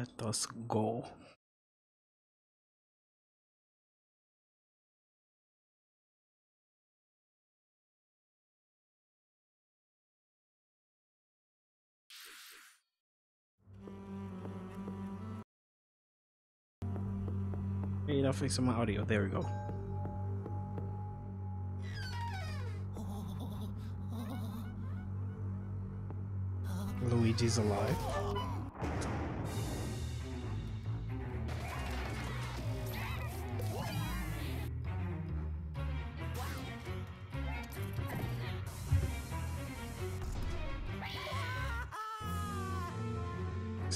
Let us go. Hey, I'll fix my audio. There we go. Luigi's alive.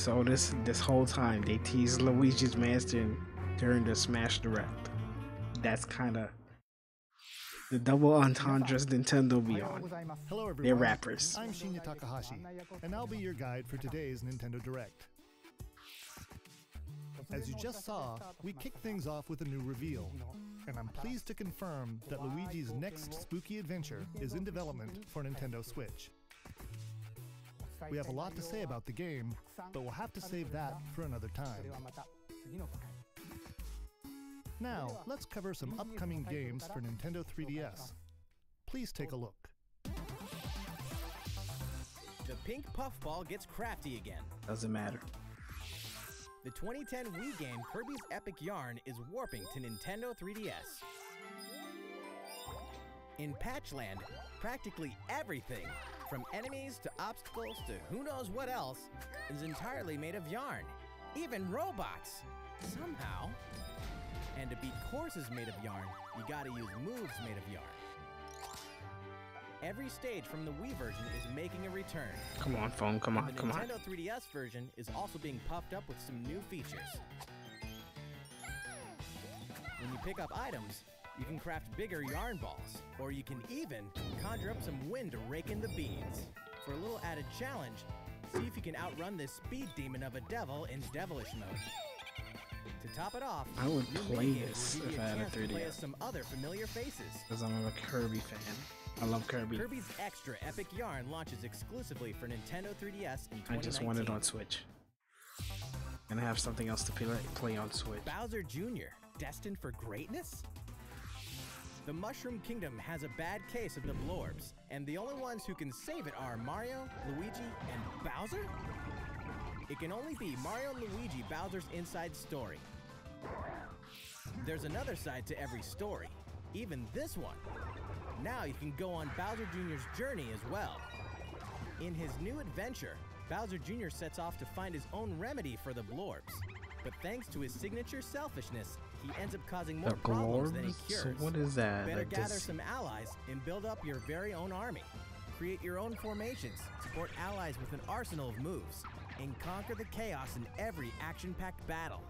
So this this whole time they tease Luigi's Mansion during the Smash Direct. That's kind of the double entendres Nintendo be. They're rappers. I'm Shinya Takahashi, and I'll be your guide for today's Nintendo Direct. As you just saw, we kick things off with a new reveal, and I'm pleased to confirm that Luigi's next spooky adventure is in development for Nintendo Switch. We have a lot to say about the game, but we'll have to save that for another time. Now, let's cover some upcoming games for Nintendo 3DS. Please take a look. The pink puffball gets crafty again. Doesn't matter. The 2010 Wii game Kirby's Epic Yarn is warping to Nintendo 3DS. In Patchland, practically everything, from enemies to obstacles to who knows what else, is entirely made of yarn. Even robots! Somehow. And to beat courses made of yarn, you gotta use moves made of yarn. Every stage from the Wii version is making a return. Come on, phone. Come on, come on. The Nintendo 3DS version is also being puffed up with some new features. When you pick up items, you can craft bigger yarn balls, or you can even conjure up some wind to rake in the beads. For a little added challenge, see if you can outrun this speed demon of a devil in devilish mode. To top it off, I would play this if I had a chance to play 3DS. as some other familiar faces. Because I'm a Kirby fan. I love Kirby. Kirby's Extra Epic Yarn launches exclusively for Nintendo 3DS in 2019. I just want it on Switch. And I have something else to play, play on Switch. Bowser Jr., destined for greatness? The Mushroom Kingdom has a bad case of the Blorbs, and the only ones who can save it are Mario, Luigi, and Bowser? It can only be Mario and Luigi Bowser's inside story. There's another side to every story, even this one. Now you can go on Bowser Jr.'s journey as well. In his new adventure, Bowser Jr. sets off to find his own remedy for the Blorbs. But thanks to his signature selfishness, he ends up causing more The problems than he cures. So what is that? Better Like gather this- some allies and build up your very own army. Create your own formations, support allies with an arsenal of moves, and conquer the chaos in every action-packed battle.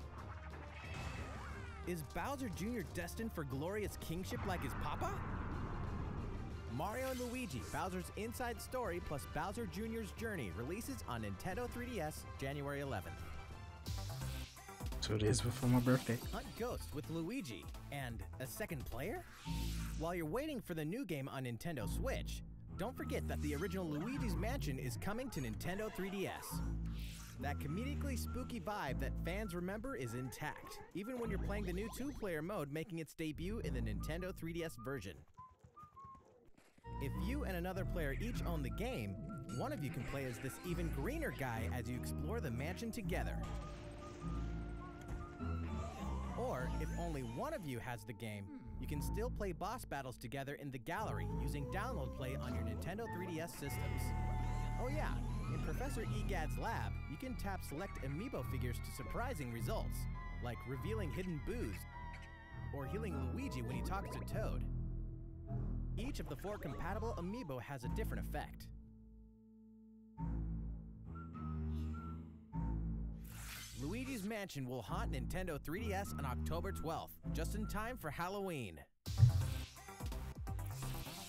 Is Bowser Jr. destined for glorious kingship like his papa? Mario and Luigi, Bowser's Inside Story plus Bowser Jr.'s Journey releases on Nintendo 3DS January 11th. Two days before my birthday. Hunt Ghosts with Luigi and a second player? While you're waiting for the new game on Nintendo Switch, don't forget that the original Luigi's Mansion is coming to Nintendo 3DS. That comedically spooky vibe that fans remember is intact, even when you're playing the new two player mode making its debut in the Nintendo 3DS version. If you and another player each own the game, one of you can play as this even greener guy as you explore the mansion together. Or, if only one of you has the game, you can still play boss battles together in the gallery using download play on your Nintendo 3DS systems. Oh yeah, in Professor Egad's lab, you can tap select amiibo figures to surprising results, like revealing hidden boos, or healing Luigi when he talks to Toad. Each of the four compatible amiibo has a different effect. Luigi's Mansion will haunt Nintendo 3DS on October 12th, just in time for Halloween.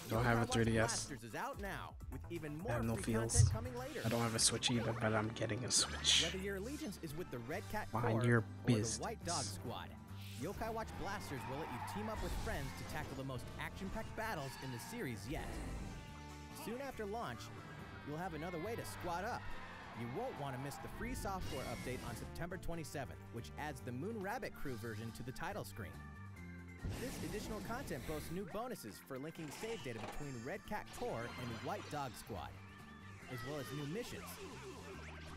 Don't have a 3DS. Blasters is out now, with even more have no feels. later. I don't have a Switch either, but I'm getting a Switch. Whether your allegiance is with the Red Cat Mind your business. White Dog Squad, Yokai Watch Blasters will let you team up with friends to tackle the most action-packed battles in the series yet. Soon after launch, you'll have another way to squad up. You won't want to miss the free software update on September 27th, which adds the Moon Rabbit Crew version to the title screen. This additional content boasts new bonuses for linking save data between Red Cat Corps and White Dog Squad, as well as new missions,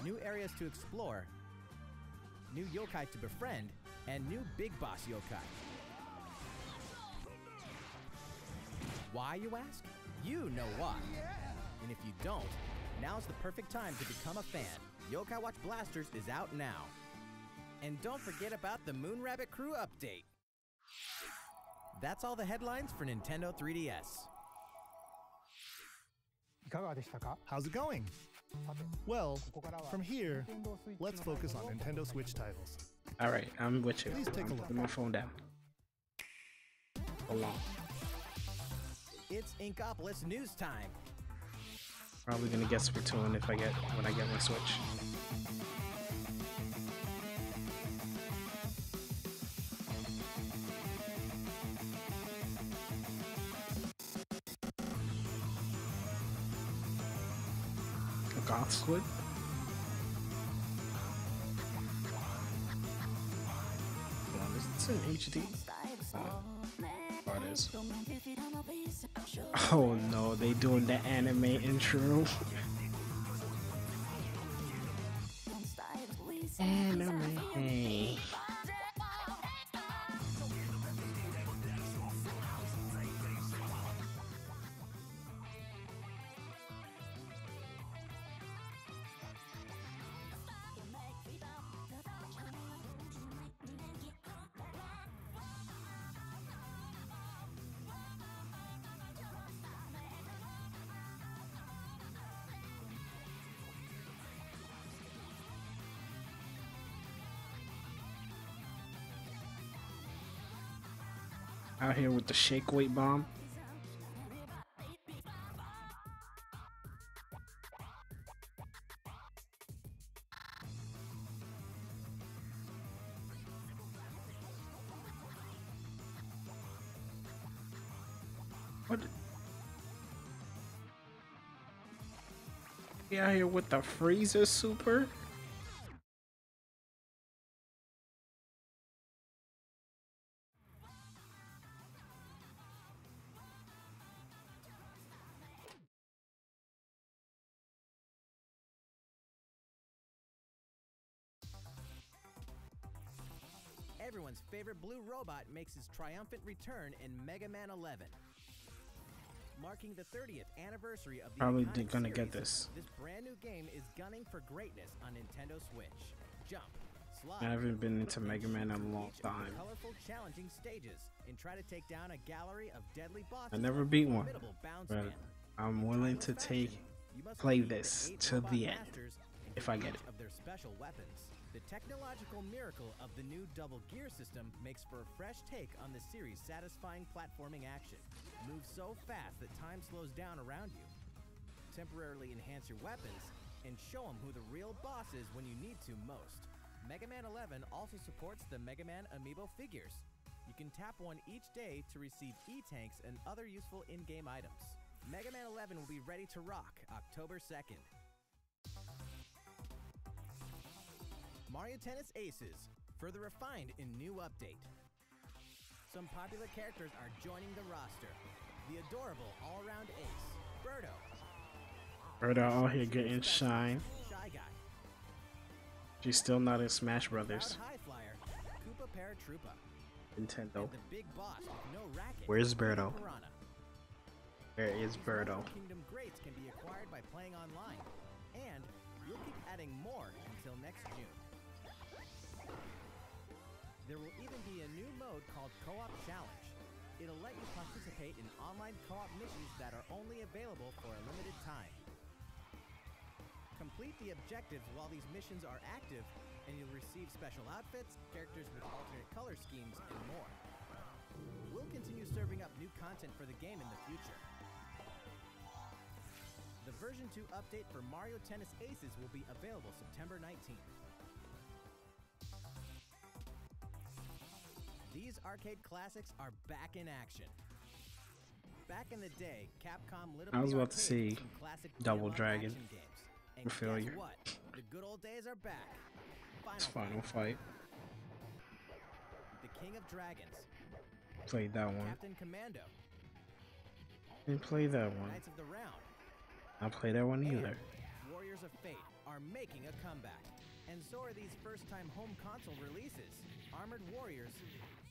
new areas to explore, new yokai to befriend, and new big boss yokai. Why, you ask? You know why. And if you don't, Now's the perfect time to become a fan. Yokai Watch Blasters is out now. And don't forget about the Moon Rabbit Crew update. That's all the headlines for Nintendo 3DS. How's it going? Well, from here, let's focus on Nintendo Switch titles. All right, I'm with you. Please take a look. Put my phone down. It's Inkopolis news time. Probably gonna get Splatoon if I get when I get my Switch. A Goth Squid? Hold on, is this in HD? Oh, it is. Oh no, they doing the anime intro. Here with the shake weight bomb. What? Out here with the freezer super? Favorite blue robot makes his triumphant return in Mega Man 11. Marking the 30th anniversary of the Probably gonna get this. This brand new game is gunning for greatness on Nintendo Switch. Jump, slide, I haven't been into Mega Man in a long each of the time. Colorful, challenging stages, and try to take down a gallery of deadly bosses. I never beat one, but. I'm willing to take play this to the end if I get it. Of their special weapons. The technological miracle of the new double gear system makes for a fresh take on the series' satisfying platforming action. Move so fast that time slows down around you. Temporarily enhance your weapons and show them who the real boss is when you need to most. Mega Man 11 also supports the Mega Man amiibo figures. You can tap one each day to receive E-tanks and other useful in-game items. Mega Man 11 will be ready to rock October 2nd. Mario Tennis Aces, further refined in new update. Some popular characters are joining the roster. The adorable all-round ace, Birdo. Birdo out here getting shine. Shy Guy. She's still not in Smash Brothers. High Flyer, Koopa Paratroopa. Nintendo. The big boss no racket. Where's Birdo? Piranha. Where is Birdo? Kingdom greats can be acquired by playing online. And we'll keep adding more until next June. There will even be a new mode called Co-op Challenge. It'll let you participate in online co-op missions that are only available for a limited time. Complete the objectives while these missions are active, and you'll receive special outfits, characters with alternate color schemes, and more. We'll continue serving up new content for the game in the future. The version 2 update for Mario Tennis Aces will be available September 19th. These arcade classics are back in action. Back in the day, Capcom lit up I was about to arcade with see classic Double beat 'em up Dragon games. And failure. what? The good old days are back. Final, It's final fight. The King of Dragons, Played that one. Captain Commando, Didn't play that one. Knights of the Round, I play that one either. Warriors of Fate are making a comeback. And so are these first-time home console releases. Armored Warriors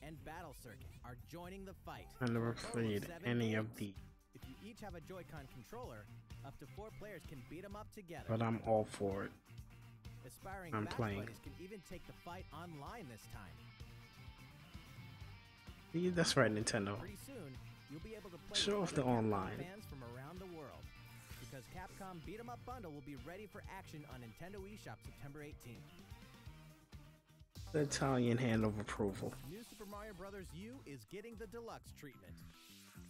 and Battle Circuit are joining the fight. I never For a total of played any of games. the, If you each have a Joy-Con controller, up to four players can beat them up together. but I'm all for it. Aspiring I'm playing. can even take the fight online this time. Yeah, That's right, Nintendo. Soon, you'll be able to play Show off the online. fans from around the world. Because Capcom Beat 'em Up Bundle will be ready for action on Nintendo eShop September 18th. The Italian hand of approval. New Super Mario Bros. U is getting the deluxe treatment.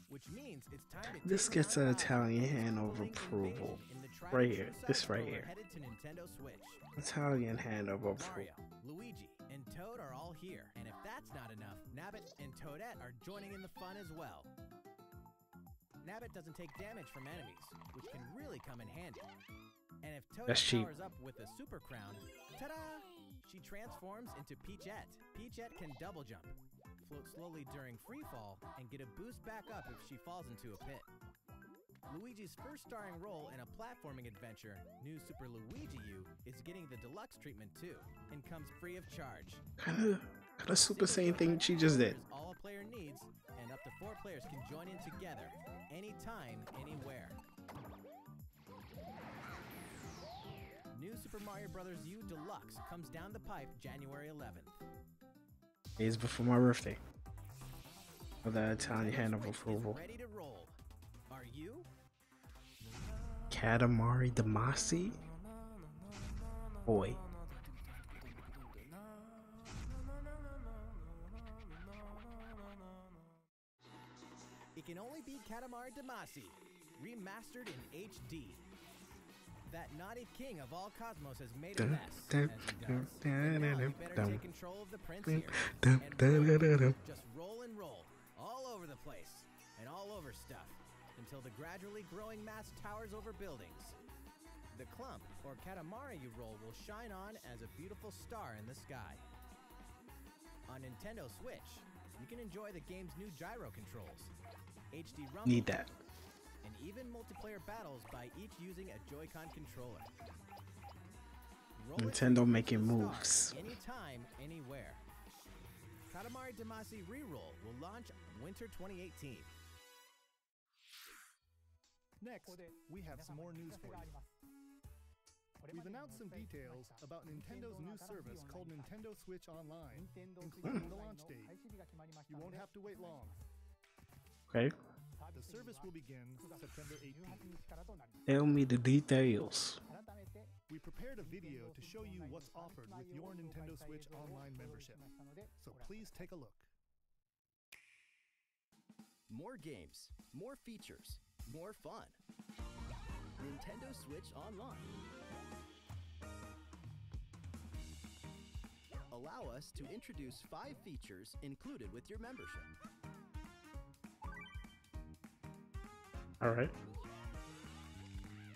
Which means it's time to This gets an Italian hand of approval. invasion in the tried Right here, this right here. Headed to Nintendo Switch. Italian hand of approval. Mario, Luigi, and Toad are all here. And if that's not enough, Nabbit and Toadette are joining in the fun as well. Nabbit doesn't take damage from enemies, which can really come in handy. And if That's cheap. powers up with a super crown, ta-da! She transforms into Peachette. Peachette can double jump, float slowly during free fall, and get a boost back up if she falls into a pit. Luigi's first starring role in a platforming adventure, New Super Luigi U, is getting the deluxe treatment too, and comes free of charge. Kinda super same thing she just did. All a player needs, and up to four players can join in together, anytime, anywhere. New Super Mario Bros. U Deluxe comes down the pipe January 11th. Days before my birthday. For the Italian hand of approval. Ready to roll. Are you? Katamari Damacy? Boy. Can only be Katamari Damacy, remastered in HD. That naughty king of all cosmos has made a mess, as he does. And now you better take control of the prince here. And dun, roll. dun, dun. Just roll and roll, all over the place, and all over stuff, until the gradually growing mass towers over buildings. The clump, or Katamari you roll, will shine on as a beautiful star in the sky. On Nintendo Switch, you can enjoy the game's new gyro controls, rumble, Need that. and even multiplayer battles by each using a Joy-Con controller. Roll Nintendo making moves. Anytime, anywhere. Katamari Damacy Reroll will launch winter 2018. Next, we have some more news for you. We've announced some details about Nintendo's new service called Nintendo Switch Online, including the launch date. You won't have to wait long. Okay. The service will begin September 18th. Tell me the details. We prepared a video to show you what's offered with your Nintendo Switch Online membership. So please take a look. More games, more features, more fun. Nintendo Switch Online. Allow us to introduce five features included with your membership. All right.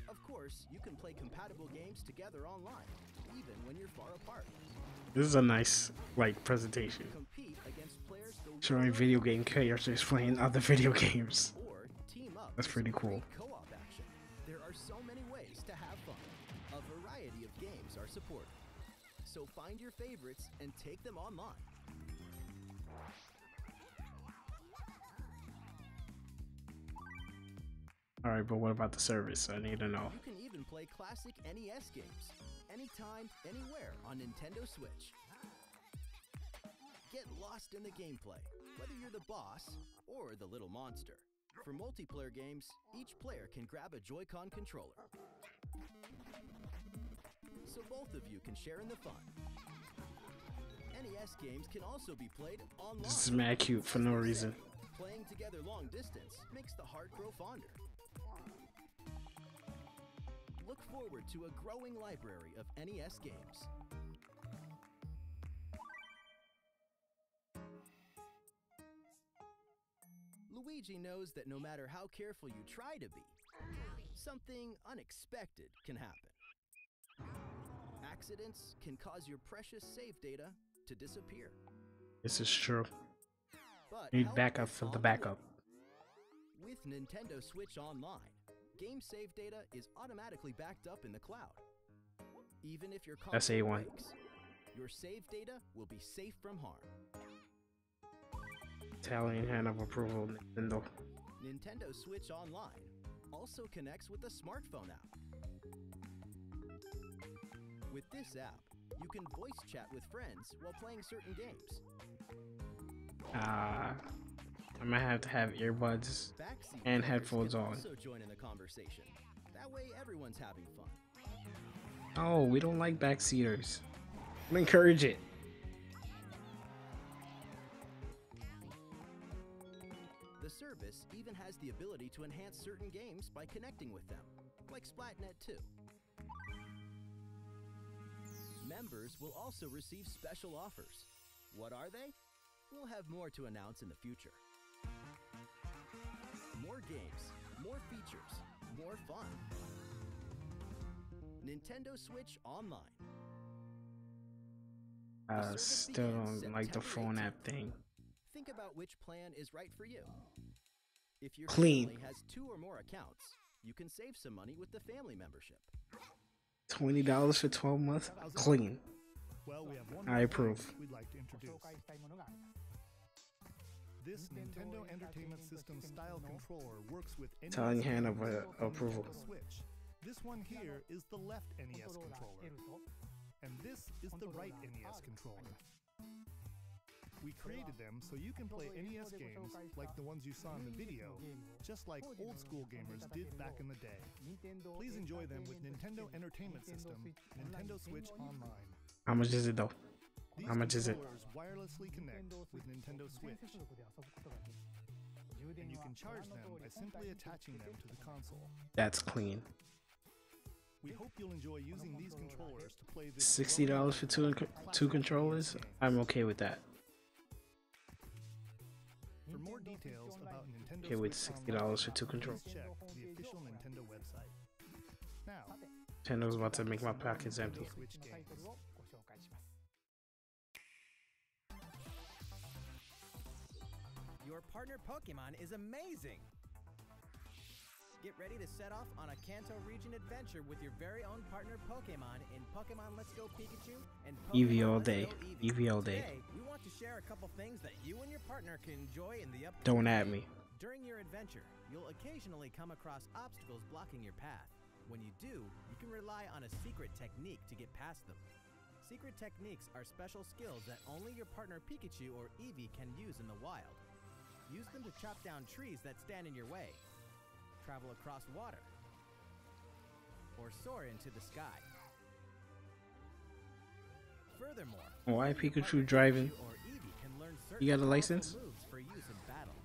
Of course, you can play compatible games together online, even when you're far apart. This is a nice like presentation. Compete against players the Showing video game characters playing other video games. or team up. That's pretty cool. There are so many ways to have fun. A variety of games are supported. So find your favorites and take them online. All right, but what about the service? I need to know. You can even play classic NES games anytime, anywhere on Nintendo Switch. Get lost in the gameplay, whether you're the boss or the little monster. For multiplayer games, each player can grab a Joy-Con controller. So both of you can share in the fun. NES games can also be played online. This is mad cute for no reason. Playing together long distance makes the heart grow fonder. Look forward to a growing library of NES games. Luigi knows that no matter how careful you try to be, something unexpected can happen. accidents can cause your precious save data to disappear. This is true. But Need backup for the backup. With Nintendo Switch Online, game save data is automatically backed up in the cloud. Even if your That's console A1. breaks, your save data will be safe from harm. Italian hand of approval, Nintendo. Nintendo Switch Online also connects with the smartphone app. With this app, you can voice chat with friends while playing certain games. Uh, I might have to have earbuds. And headphones on. Also join in the conversation. That way, everyone's having fun. Oh, we don't like backseaters. We encourage it. The service even has the ability to enhance certain games by connecting with them, like Splatnet 2. Members will also receive special offers. What are they? We'll have more to announce in the future. More games, more features, more fun. Nintendo Switch Online. Uh, still don't like the phone 18th. app thing. Think about which plan is right for you. If your Clean. family has two or more accounts, you can save some money with the family membership. Twenty dollars for twelve months, clean. Well, we I approve. This Nintendo Entertainment System style controller works with any telling hand of approval. Switch. This one here is the left NES controller, and this is the right NES controller. We created them so you can play NES games like the ones you saw in the video, just like old school gamers did back in the day. Please enjoy them with Nintendo Entertainment System, Nintendo Switch Online. How much is it though? How much is it? wirelessly connect with Nintendo Switch, and you can charge them by simply attaching them to the console. That's clean. We hope you'll enjoy using these controllers to play this Sixty dollars for two two controllers. I'm okay with that. For more details about Nintendo Okay, with $60 for two controllers. please check the official Nintendo website. Now, Nintendo's about to make my pockets empty. Your partner Pokemon is amazing! Get ready to set off on a Kanto region adventure with your very own partner Pokemon in Pokemon Let's Go Pikachu and Pokemon Eevee all day. Eevee. Eevee all day. Today, we want to share a couple things that you and your partner can enjoy in the upcoming Don't at me. During your adventure, you'll occasionally come across obstacles blocking your path. When you do, you can rely on a secret technique to get past them. Secret techniques are special skills that only your partner Pikachu or Eevee can use in the wild. Use them to chop down trees that stand in your way, travel across water, or soar into the sky. Furthermore, Why Pikachu driving? Pikachu or Eevee can learn certain You got a license? for use in battle.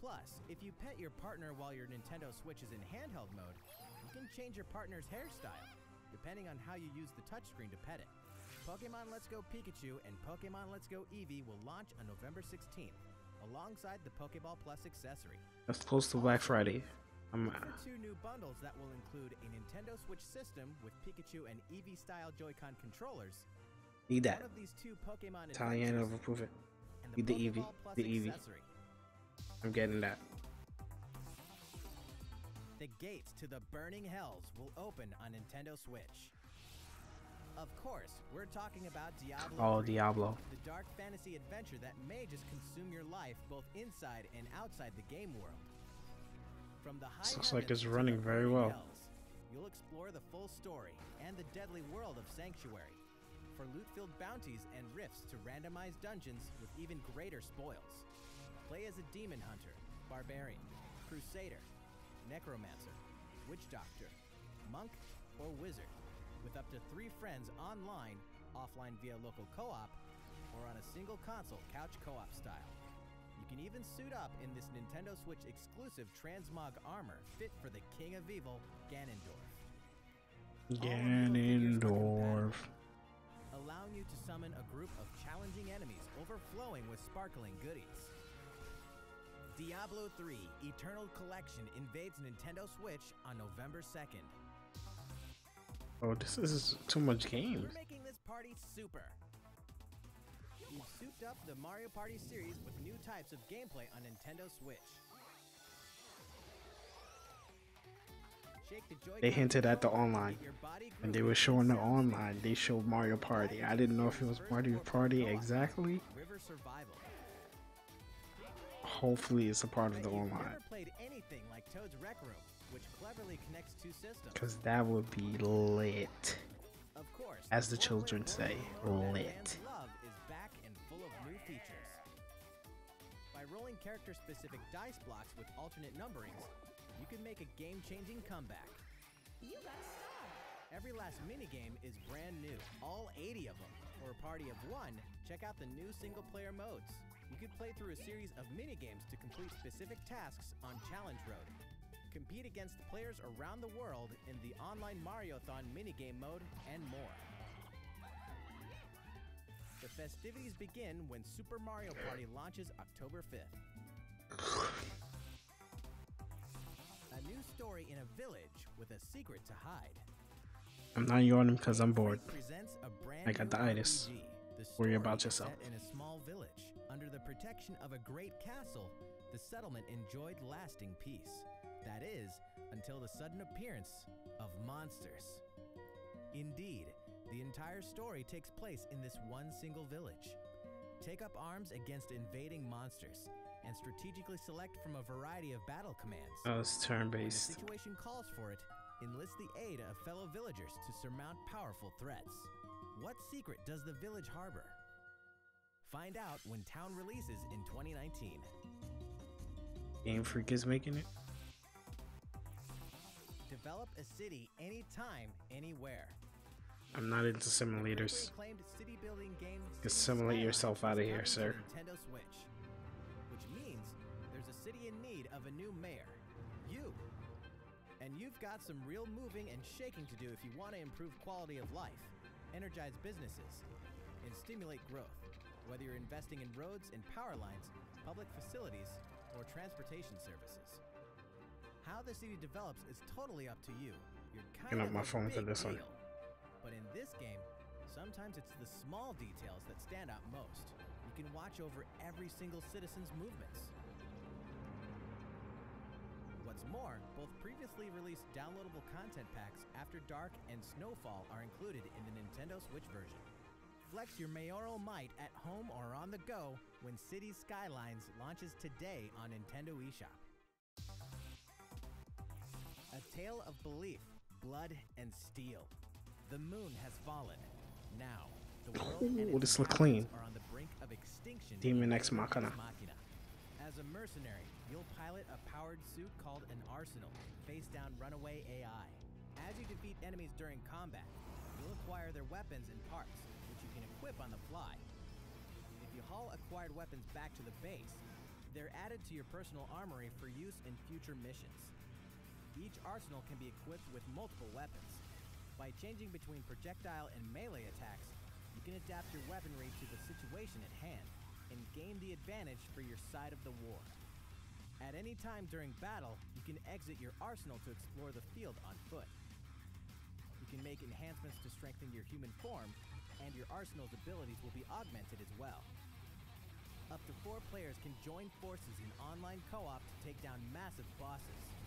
Plus, if you pet your partner while your Nintendo Switch is in handheld mode, you can change your partner's hairstyle, depending on how you use the touchscreen to pet it. Pokemon Let's Go Pikachu and Pokemon Let's Go Eevee will launch on November 16th, alongside the Pokeball Plus accessory. That's close to Black Friday. I'm uh, for two new bundles that will include a Nintendo Switch system with Pikachu and Eevee style Joy-Con controllers, need that. one of these two Pokemon Italian approval. need the Eevee, the Eevee. I'm getting that. The gates to the burning hells will open on Nintendo Switch. Of course, we're talking about Diablo. Oh, 3, Diablo. The dark fantasy adventure that may just consume your life both inside and outside the game world. From the high This looks like it's running very well. hells, you'll explore the full story and the deadly world of Sanctuary. For loot-filled bounties and rifts to randomized dungeons with even greater spoils. Play as a demon hunter, barbarian, crusader, necromancer, witch doctor, monk, or wizard, with up to three friends online, offline via local co-op, or on a single console couch co-op style. You can even suit up in this Nintendo Switch exclusive transmog armor fit for the King of Evil, Ganondorf. All reveal figures are Ganondorf. allowing you to summon a group of challenging enemies overflowing with sparkling goodies. Diablo 3 Eternal Collection invades Nintendo Switch on November 2nd. Oh, this is too much games. We're making this party super. We've souped up the Mario Party series with new types of gameplay on Nintendo Switch. Shake the Joy-Con They hinted at the online. get your body When they were showing the online, they showed Mario Party. I didn't know if it was Mario Party exactly. Hopefully, it's a part of the online. Never played anything like Toad's Rec Room, which cleverly connects two systems. Because that would be lit. Of course, As the children say, multiplayer mode that lit. love is back and full of new features. By rolling character-specific dice blocks with alternate numberings, you can make a game-changing comeback. You got a star. Every last minigame is brand new, all 80 of them. For a party of one, check out the new single-player modes. You could play through a series of minigames to complete specific tasks on Challenge Road. Compete against players around the world in the online Mariothon minigame mode and more. The festivities begin when Super Mario Party launches October 5th. A new story in a village with a secret to hide. I'm not yawning because I'm bored. Presents a brand I got the itis. Worry about yourself. In a small village, under the protection of a great castle, the settlement enjoyed lasting peace. That is, until the sudden appearance of monsters. Indeed, the entire story takes place in this one single village. Take up arms against invading monsters, and strategically select from a variety of battle commands. Oh, it's turn When the based. situation calls for it, enlist the aid of fellow villagers to surmount powerful threats. What secret does the village harbor? Find out when Town releases in 2019. Game Freak is making it. Develop a city anytime, anywhere. I'm not into simulators. critically acclaimed city building game Just simulate yourself out of here, sir. Nintendo Switch, which means there's a city in need of a new mayor. You. And you've got some real moving and shaking to do if you want to improve quality of life, energize businesses, and stimulate growth. Whether you're investing in roads and power lines, public facilities, or transportation services. How the city develops is totally up to you. You're kind up of my phone for big this one. deal. But in this game, sometimes it's the small details that stand out most. You can watch over every single citizen's movements. What's more, both previously released downloadable content packs After Dark and Snowfall are included in the Nintendo Switch version. Flex your mayoral might at home or on the go when Cities Skylines launches today on Nintendo eShop. A tale of belief, blood, and steel. The moon has fallen. Now, the world Ooh, this look clean. are on the brink of extinction. Daemon X Machina. Machina. As a mercenary, you'll pilot a powered suit called an arsenal, face down runaway AI. As you defeat enemies during combat, you'll acquire their weapons and parts, which you can equip on the fly. If you haul acquired weapons back to the base, they're added to your personal armory for use in future missions. Each arsenal can be equipped with multiple weapons. By changing between projectile and melee attacks, you can adapt your weaponry to the situation at hand and gain the advantage for your side of the war. At any time during battle, you can exit your arsenal to explore the field on foot. You can make enhancements to strengthen your human form, and your arsenal's abilities will be augmented as well. Up to four players can join forces in online co op to take down massive bosses.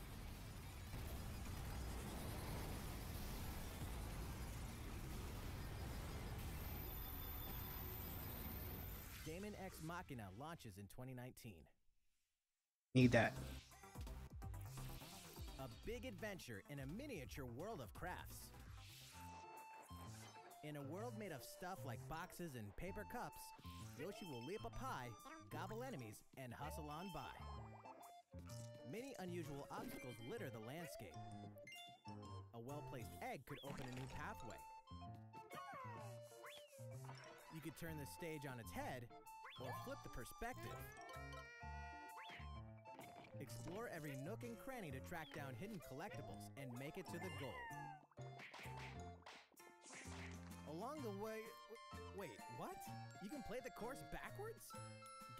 Daemon X Machina launches in 2019. Need that. A big adventure in a miniature world of crafts. In a world made of stuff like boxes and paper cups, Yoshi will leap up high, gobble enemies, and hustle on by. Many unusual obstacles litter the landscape. A well placed egg could open a new pathway. You could turn the stage on its head or flip the perspective. Explore every nook and cranny to track down hidden collectibles and make it to the goal. Along the way. Wait, what? You can play the course backwards?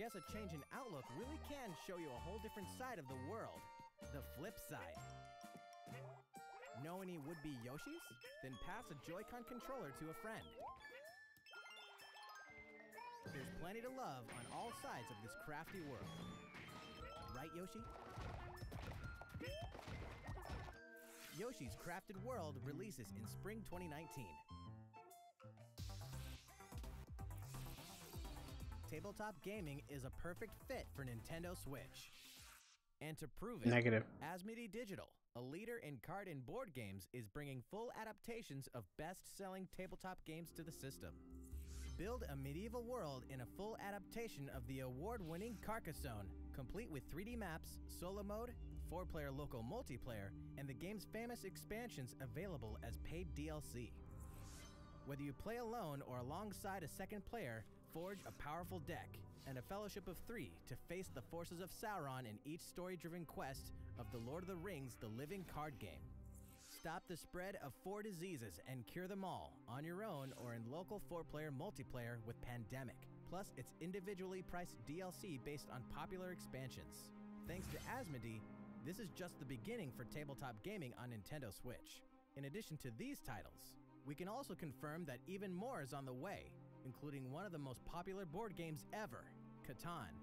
Guess a change in outlook really can show you a whole different side of the world. The flip side. Know any would be Yoshis? Then pass a Joy-Con controller to a friend. There's plenty to love on all sides of this crafty world. Right, Yoshi? Yoshi's Crafted World releases in spring 2019. Tabletop gaming is a perfect fit for Nintendo Switch. And to prove it, Negative. Asmodee Digital, a leader in card and board games, is bringing full adaptations of best-selling tabletop games to the system. Build a medieval world in a full adaptation of the award-winning Carcassonne, complete with 3D maps, solo mode, four-player local multiplayer, and the game's famous expansions available as paid DLC. Whether you play alone or alongside a second player, forge a powerful deck and a fellowship of three to face the forces of Sauron in each story driven quest of The Lord of the Rings The Living Card Game. Stop the spread of four diseases and cure them all on your own or in local four player multiplayer with Pandemic, plus its individually priced DLC based on popular expansions. Thanks to Asmodee, this is just the beginning for tabletop gaming on Nintendo Switch. In addition to these titles, we can also confirm that even more is on the way, including one of the most popular board games ever, Catan,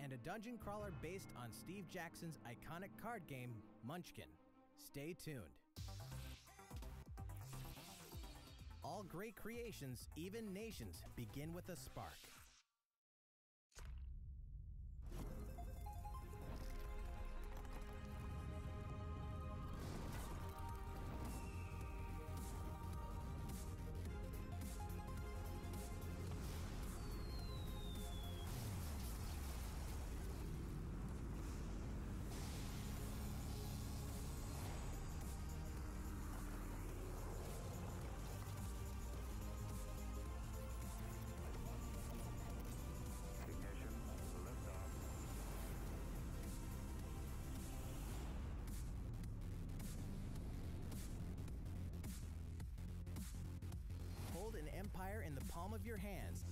and a dungeon crawler based on Steve Jackson's iconic card game, Munchkin. Stay tuned. All great creations, even nations, begin with a spark. Empire in the palm of your hands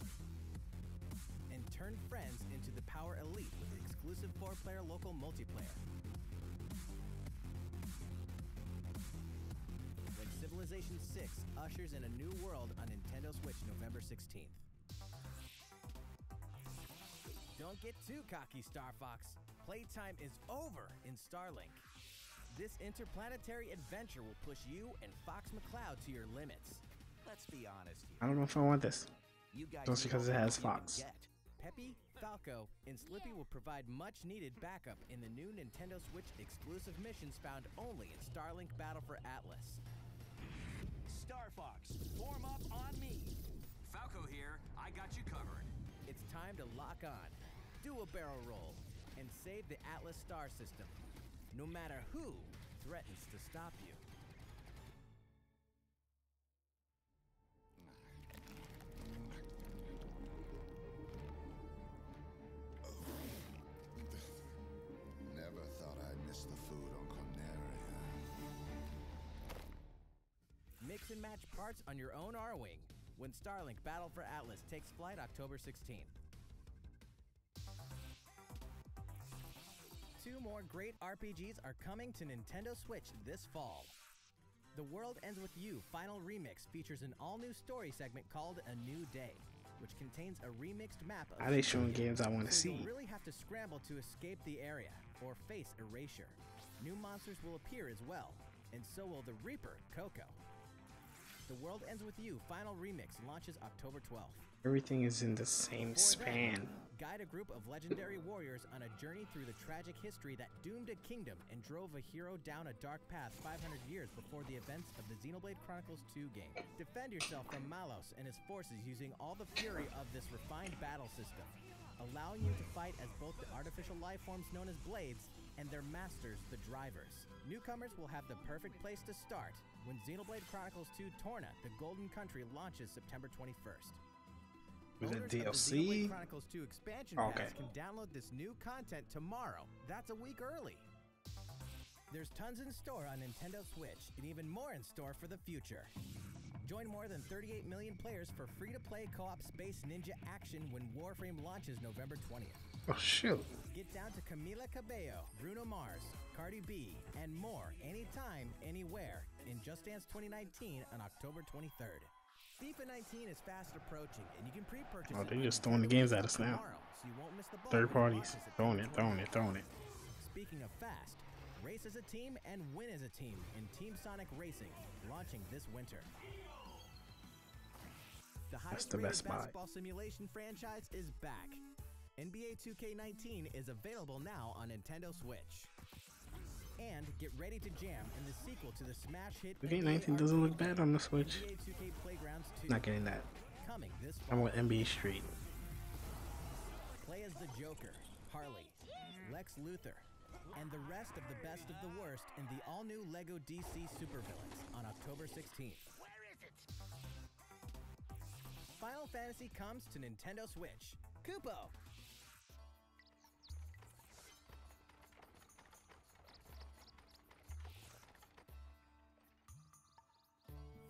and turn friends into the Power Elite with exclusive four player local multiplayer. When Civilization 6 ushers in a new world on Nintendo Switch November 16th. Don't get too cocky, Star Fox. Playtime is over in Starlink. This interplanetary adventure will push you and Fox McCloud to your limits. Let's be honest here. I don't know if I want this. You guys Just because it has what you can Fox. Peppy, Falco, and Slippy will provide much needed backup in the new Nintendo Switch exclusive missions found only in Starlink Battle for Atlas. Star Fox, form up on me. Falco here. I got you covered. It's time to lock on, do a barrel roll, and save the Atlas star system. No matter who threatens to stop you. Parts on your own Arwing when Starlink Battle for Atlas takes flight October 16th. Two more great RPGs are coming to Nintendo Switch this fall. The World Ends With You Final Remix features an all new story segment called A New Day, which contains a remixed map of Are they showing games I want to so see? You'll really have to scramble to escape the area or face erasure. New monsters will appear as well, and so will the Reaper, Coco. The World Ends With You Final Remix launches October 12th. Everything is in the same that, span. Guide a group of legendary warriors on a journey through the tragic history that doomed a kingdom and drove a hero down a dark path 500 years before the events of the Xenoblade Chronicles 2 game. Defend yourself from Malos and his forces using all the fury of this refined battle system, allowing you to fight as both the artificial life forms known as blades and their masters, the drivers. Newcomers will have the perfect place to start when Xenoblade Chronicles 2 Torna, the Golden Country, launches September 21st. With a Owners of the DLC? Chronicles 2 expansion oh, pass can download this new content tomorrow. That's a week early. There's tons in store on Nintendo Switch and even more in store for the future. Join more than 38 million players for free to play co op Space Ninja action when Warframe launches November 20th. Oh shoot. Get down to Camila Cabello, Bruno Mars, Cardi B, and more anytime, anywhere in Just Dance 2019 on October 23rd. FIFA 19 is fast approaching, and you can pre-purchase. Oh, they on just throwing the games at us now. so you won't miss the Third parties. Throwing it, throwing it, throwing it. Speaking of fast, race as a team and win as a team in Team Sonic Racing, launching this winter. The That's the best buy. basketball simulation franchise is back. NBA 2K19 is available now on Nintendo Switch and get ready to jam in the sequel to the smash hit. Okay, 19 doesn't look bad on the Switch. Not getting that. I want NBA Street. Play as the Joker, Harley, Lex Luthor, and the rest of the best of the worst in the all-new LEGO DC Supervillains on October 16th. Final Fantasy comes to Nintendo Switch. Kupo,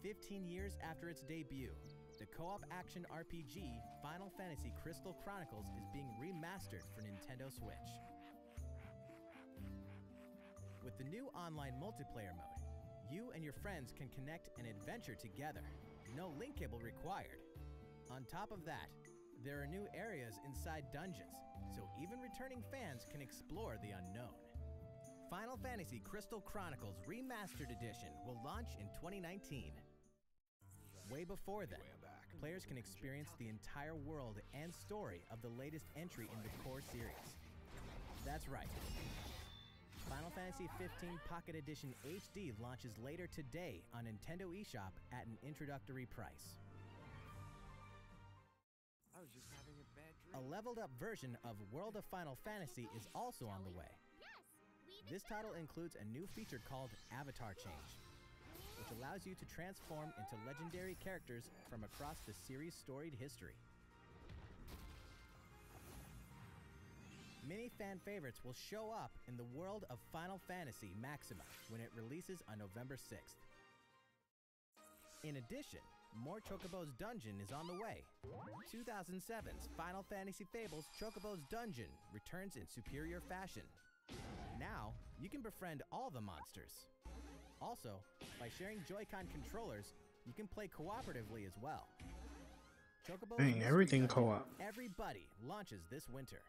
15 years after its debut, the co-op action RPG Final Fantasy Crystal Chronicles is being remastered for Nintendo Switch. With the new online multiplayer mode, you and your friends can connect and adventure together. No link cable required. On top of that, there are new areas inside dungeons, so even returning fans can explore the unknown. Final Fantasy Crystal Chronicles Remastered Edition will launch in 2019. Way before then, players can experience the entire world and story of the latest entry in the core series. That's right. Final Fantasy 15 Pocket Edition HD launches later today on Nintendo eShop at an introductory price. I was just having a bad A leveled up version of World of Final Fantasy is also on the way. This title includes a new feature called Avatar Change, which allows you to transform into legendary characters from across the series' storied history. Many fan favorites will show up in the world of Final Fantasy Maxima when it releases on November 6th. In addition, more Chocobo's Dungeon is on the way. 2007's Final Fantasy Fables Chocobo's Dungeon returns in superior fashion. Now, you can befriend all the monsters. Also, by sharing Joy-Con controllers, you can play cooperatively as well. Chocobo's Dang, everything co-op. Everybody launches this winter.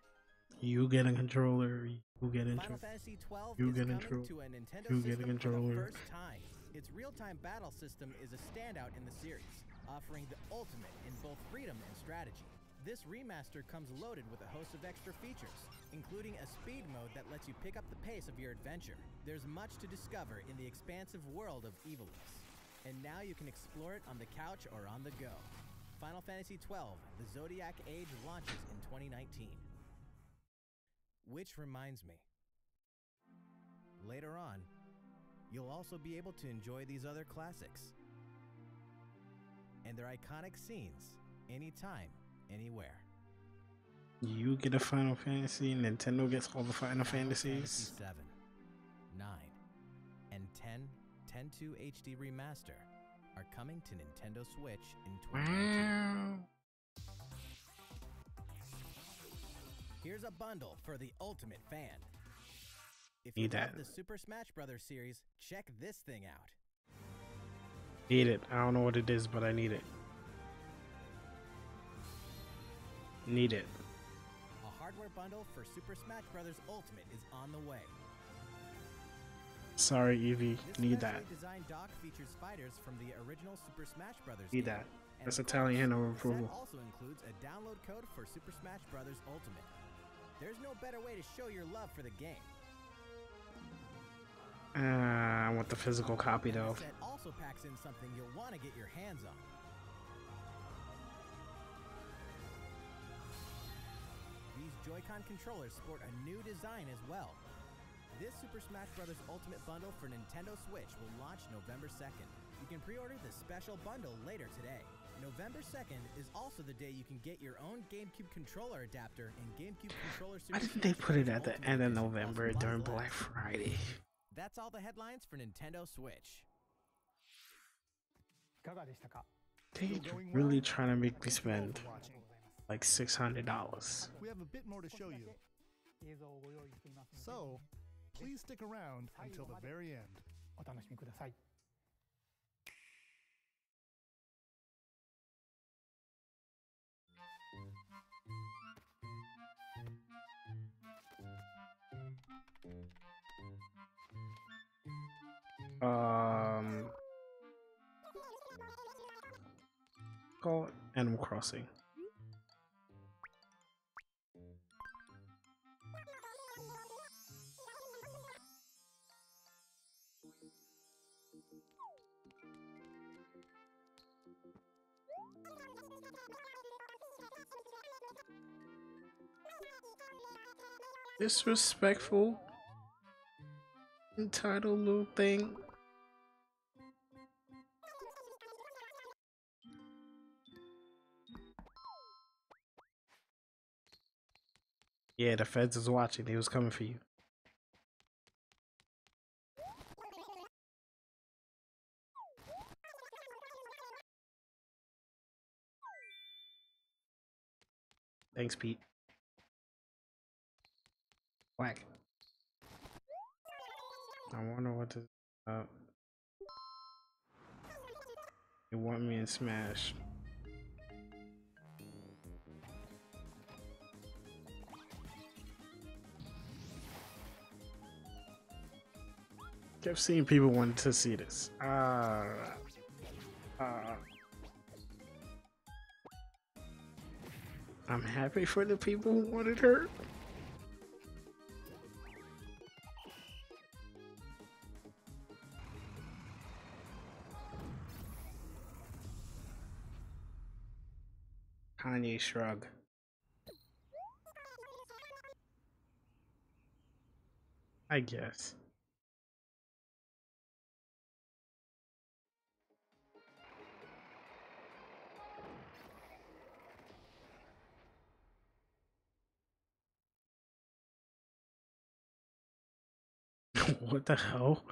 You get a controller. You get Final intro. Fantasy 12 You get coming intro- to a Nintendo you get a controller. for the first time. Its real-time battle system is a standout in the series, offering the ultimate in both freedom and strategy. This remaster comes loaded with a host of extra features, including a speed mode that lets you pick up the pace of your adventure. There's much to discover in the expansive world of Ivalice, and now you can explore it on the couch or on the go. Final Fantasy XII: The Zodiac Age launches in 2019. Which reminds me. Later on, you'll also be able to enjoy these other classics and their iconic scenes anytime, anywhere. You get a Final Fantasy. Nintendo gets all the Final Fantasies. 7, 9, and 10 10.2 HD Remaster are coming to Nintendo Switch in 2019. Wow. Here's a bundle for the ultimate fan. If you Need love that. the Super Smash Bros. series, check this thing out. Need it. I don't know what it is, but I need it. Need it. Hardware bundle for Super Smash Bros. Ultimate is on the way. Sorry, Evie. This Need that. designed dock features fighters from the original Super Smash Bros. Need that. That's Italian course, over the set approval. also includes a download code for Super Smash Bros. Ultimate. There's no better way to show your love for the game. Uh, I want the physical copy though. Also packs in something you'll want to get your hands on. Joy-Con controllers sport a new design as well. This Super Smash Bros. Ultimate Bundle for Nintendo Switch will launch November 2nd. You can pre-order the special bundle later today. November 2nd is also the day you can get your own GameCube controller adapter and GameCube controller Why did they put it at the end of November during Black Friday? That's all the headlines for Nintendo Switch. They're really trying to make me spend like six hundred dollars. We have a bit more to show you. So, please stick around until the very end. Um, call Animal Crossing. Disrespectful entitled little thing. Yeah, the feds is watching. He was coming for you. Thanks, Pete. Whack. I wonder what to. Uh, they want me in Smash. Kept seeing people wanted to see this. Uh, uh, I'm happy for the people who wanted her. Kanye shrug. I guess. what the hell?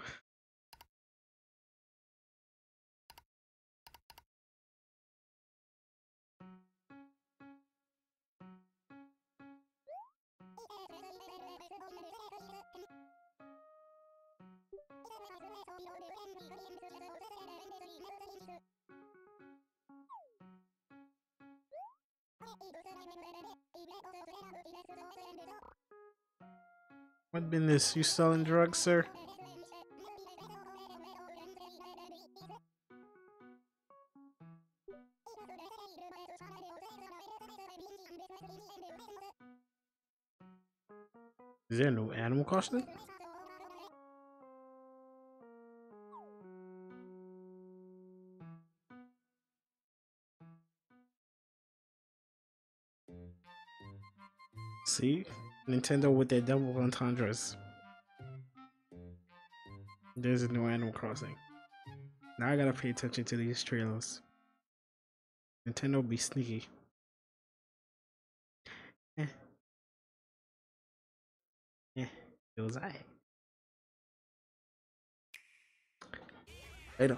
What business? You selling drugs, sir? Is there no animal crossing? See? Nintendo with their double entendres. There's no Animal Crossing. Now I gotta pay attention to these trailers. Nintendo be sneaky. Eh. Eh. It was I. Later.